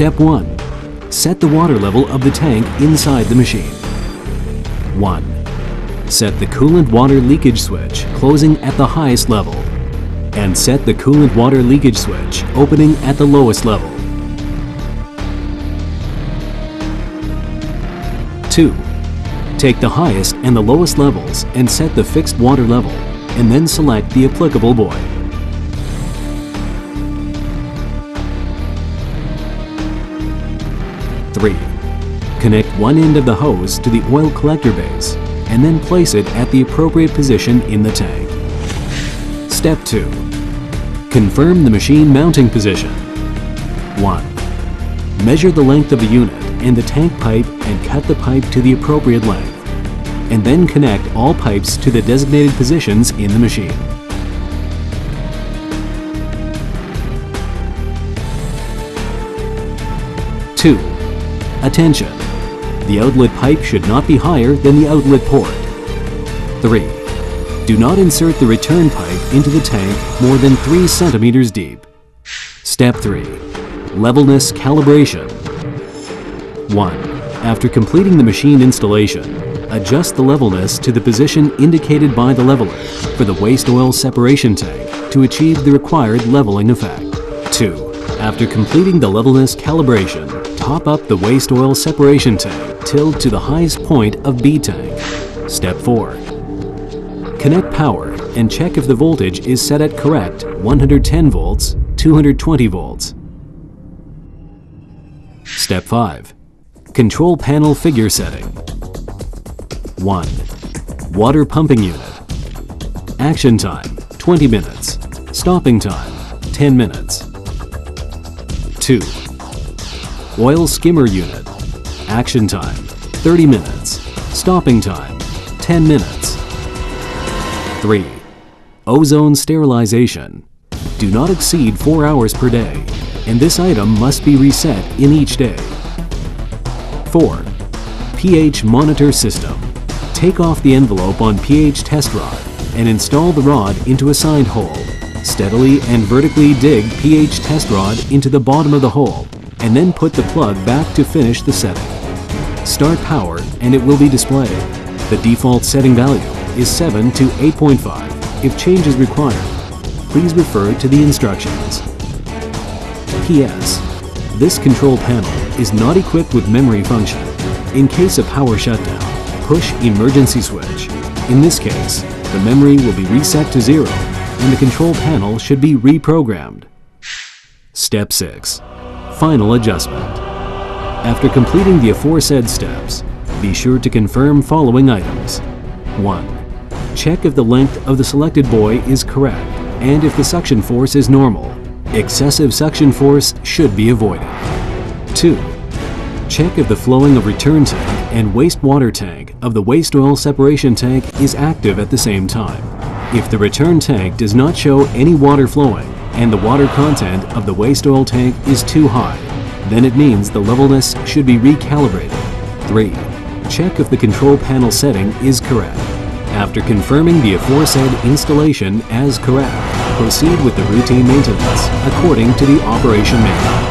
Step 1. Set the water level of the tank inside the machine. 1. Set the coolant water leakage switch closing at the highest level and set the coolant water leakage switch opening at the lowest level. 2. Take the highest and the lowest levels and set the fixed water level, and then select the applicable buoy. Three. Connect one end of the hose to the oil collector base, and then place it at the appropriate position in the tank. Step 2. Confirm the machine mounting position. 1. Measure the length of the unit and the tank pipe and cut the pipe to the appropriate length, and then connect all pipes to the designated positions in the machine. Two, attention. The outlet pipe should not be higher than the outlet port. Three, do not insert the return pipe into the tank more than 3 centimeters deep. Step 3. Levelness Calibration 1. After completing the machine installation, adjust the levelness to the position indicated by the leveler for the waste oil separation tank to achieve the required leveling effect. 2. After completing the levelness calibration, top up the waste oil separation tank till to the highest point of B tank. Step 4. Connect power and check if the voltage is set at correct 110 volts, 220 volts. Step 5. Control panel figure setting. 1. Water pumping unit. Action time 20 minutes. Stopping time 10 minutes. 2. Oil skimmer unit. Action time 30 minutes. Stopping time 10 minutes. 3. Ozone sterilization. Do not exceed 4 hours per day, and this item must be reset in each day. 4. pH monitor system. Take off the envelope on pH test rod and install the rod into assigned hole. Steadily and vertically dig pH test rod into the bottom of the hole and then put the plug back to finish the setting. Start power and it will be displayed. The default setting value is 7 to 8.5. If change is required, please refer to the instructions. P.S. This control panel is not equipped with memory function. In case of power shutdown, push emergency switch. In this case, the memory will be reset to zero and the control panel should be reprogrammed. Step 6. Final adjustment. After completing the aforesaid steps, be sure to confirm following items. 1. Check if the length of the selected buoy is correct and if the suction force is normal. Excessive suction force should be avoided. 2. Check if the flowing of return tank and wastewater tank of the waste oil separation tank is active at the same time. If the return tank does not show any water flowing and the water content of the waste oil tank is too high, then it means the levelness should be recalibrated. 3. Check if the control panel setting is correct. After confirming the aforesaid installation as correct, proceed with the routine maintenance according to the operation manual.